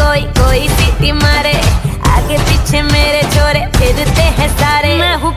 कोई कोई सीटी मारे। आगे पीछे मेरे छोरे फिरते हैं सारे। मैं हूँ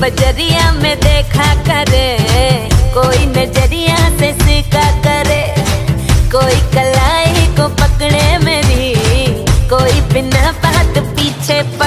बजरिया में देखा करे, कोई नज़रिया से सीखा करे। कोई कलाई को पकड़े मेरी कोई बिना बात पीछे पर